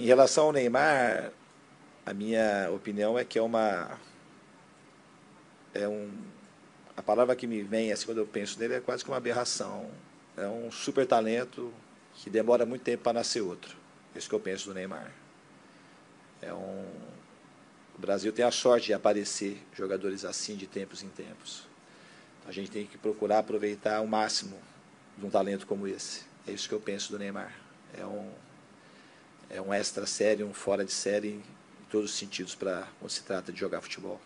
Em relação ao Neymar, a minha opinião é que é uma é um a palavra que me vem assim quando eu penso nele é quase que uma aberração. É um super talento que demora muito tempo para nascer outro. Isso que eu penso do Neymar. É um o Brasil tem a sorte de aparecer jogadores assim de tempos em tempos. A gente tem que procurar aproveitar o máximo de um talento como esse. É isso que eu penso do Neymar. É um é um extra série, um fora de série em todos os sentidos para quando se trata de jogar futebol.